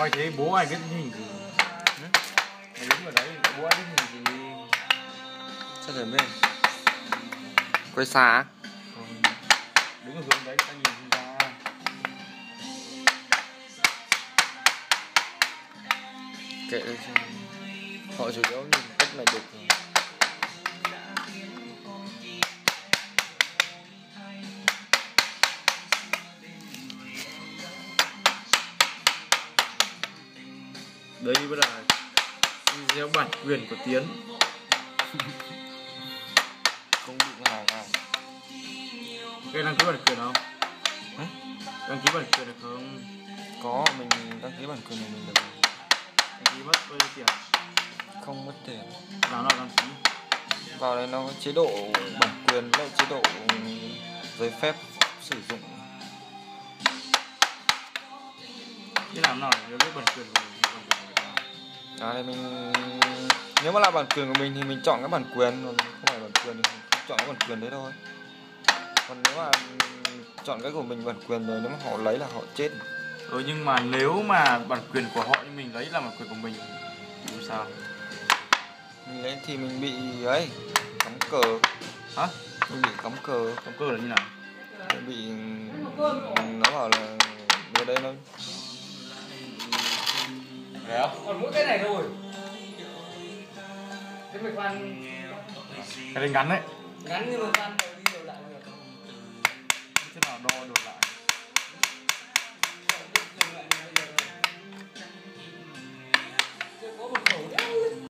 ai thế bố ai biết hình gì? Mày đứng ở đấy bố ai biết hình gì? Sao rồi bên quay xa Không. đứng ở hướng đấy ta nhìn ra kệ đi. Chứ họ chủ yếu nhìn cách này được rồi. Đấy bây giờ video bản quyền của tiến. Không bị nào nào cái đăng ký bản quyền không? Hả? đăng ký bản quyền được không? Có mình đăng ký bản quyền của mình được. Đăng ký mất bao nhiêu tiền? Không mất tiền. Nào nào đăng ký. Vào đây nó có chế độ bản quyền với chế độ giấy phép sử dụng cái làm nào để biết bản quyền của mình bản quyền của người ta. À mình nếu mà là bản quyền của mình thì mình chọn cái bản quyền còn không phải bản quyền thì mình chọn cái bản quyền đấy thôi. Còn nếu mà chọn cái của mình bản quyền rồi nếu mà họ lấy là họ chết. Ừ nhưng mà nếu mà bản quyền của họ nhưng mình lấy là bản quyền của mình thì sao? Mình lấy thì mình bị ấy cắm cờ. Hả? Mình bị cắm cờ. Động cơ là như nào? Mình bị nó bảo là ở đây nó Đấy? Còn mỗi cái này thôi. Thế mày khoan. Cái này ngắn đấy. Ngắn nhưng mà khoan đều đi đều lại. Được Thế nào